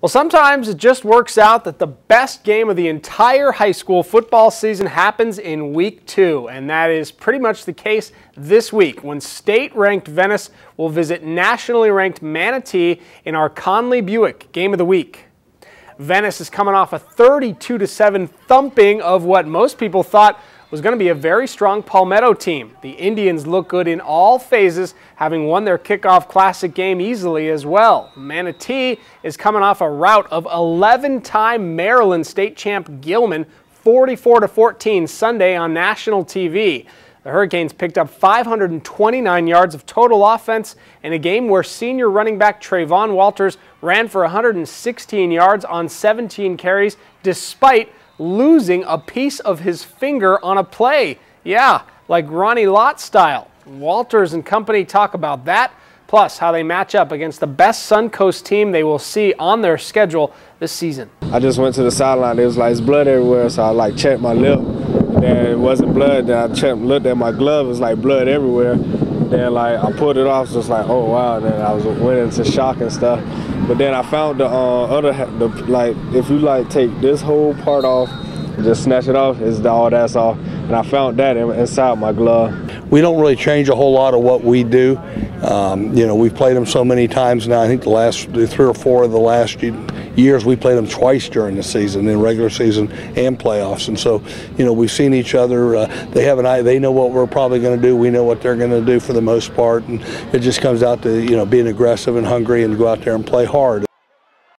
Well, sometimes it just works out that the best game of the entire high school football season happens in week two, and that is pretty much the case this week when state ranked Venice will visit nationally ranked Manatee in our Conley Buick game of the week. Venice is coming off a 32 7 thumping of what most people thought was going to be a very strong Palmetto team. The Indians look good in all phases, having won their kickoff classic game easily as well. Manatee is coming off a rout of 11-time Maryland state champ Gilman, 44 14 Sunday on national TV. The Hurricanes picked up 529 yards of total offense in a game where senior running back Trayvon Walters ran for 116 yards on 17 carries despite losing a piece of his finger on a play. Yeah, like Ronnie Lott style. Walters and company talk about that, plus how they match up against the best Suncoast team they will see on their schedule this season. I just went to the sideline. It was like blood everywhere, so I like checked my lip. Then it wasn't blood. Then I checked, looked at my glove. It was like blood everywhere. Then like I pulled it off, just like oh wow. Then I was went into shock and stuff. But then I found the uh, other, the, like if you like take this whole part off, just snatch it off, it's all that's off. And I found that inside my glove. We don't really change a whole lot of what we do. Um, you know, we've played them so many times now. I think the last three or four of the last years we played them twice during the season, in regular season and playoffs. And so, you know, we've seen each other. Uh, they have an eye. They know what we're probably going to do. We know what they're going to do for the most part. And it just comes out to you know being aggressive and hungry and go out there and play hard.